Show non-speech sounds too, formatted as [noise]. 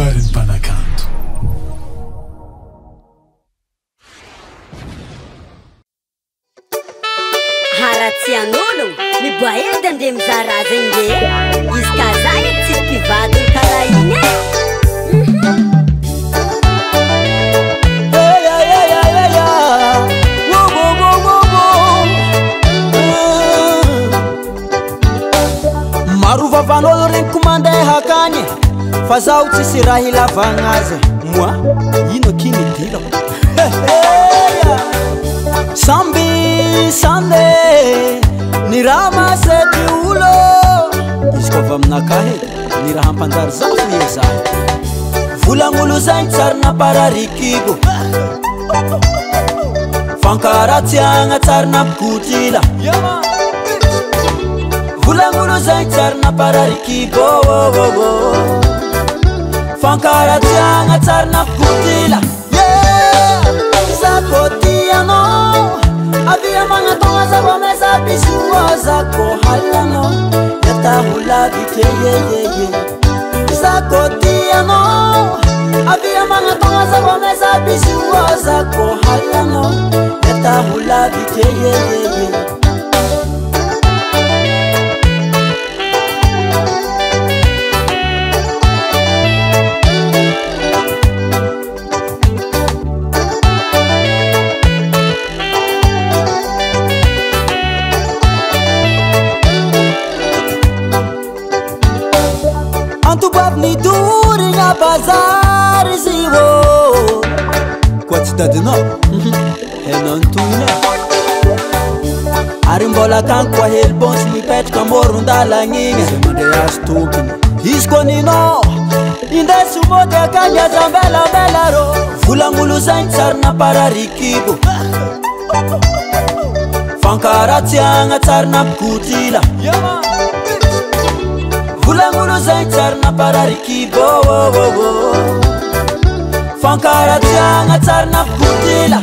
rin panakanoaratsian'olo miboaendy andeha mizarazenbe izy tazany e tipivabiy karah iny marovavan'olo regny ko mandaa hakany fazao tsisy raha ilavanazy moa ino kinydilako [laughs] samby sane ny raha maseny olo izy kavy aminakahe ny raha ampanjary za zay volagnolo zantsarinapararikibo fankaratianatsarina kotila volanolo zatsarinapararikibôô krarnakudillabil obamidorinaaar izyô koa tsy dadina ananton [laughs] ary mbola akan koahely bonsy mipetraka moron-dalanigny za mandra azo tokony izy koanino inde somody akayazambelambelarô volagnolo zany tsaranapararikibo ah! fankaratsyagna tsarana mbotila kraaa arna kudilaa